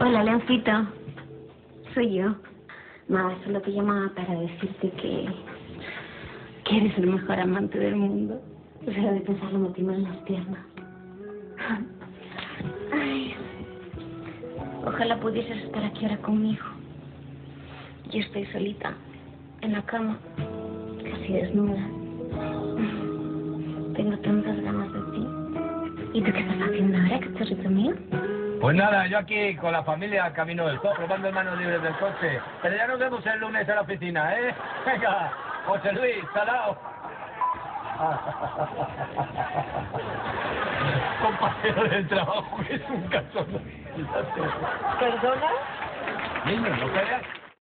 Hola, Leoncito. Soy yo. Nada, solo te llamaba para decirte que... que eres el mejor amante del mundo. O sea, de pensarlo me tiemblan las piernas. Ay. Ojalá pudieses estar aquí ahora conmigo. Yo estoy solita, en la cama, casi desnuda. Tengo tantas ganas de ti. ¿Y tú qué estás haciendo ahora, cachorrito mío? Pues nada, yo aquí con la familia camino del zoo, probando manos libres del coche. Pero ya nos vemos el lunes en la oficina, ¿eh? Venga, José Luis, salao. Compañero del trabajo, es un caso. ¿Perdona? Niño, no creas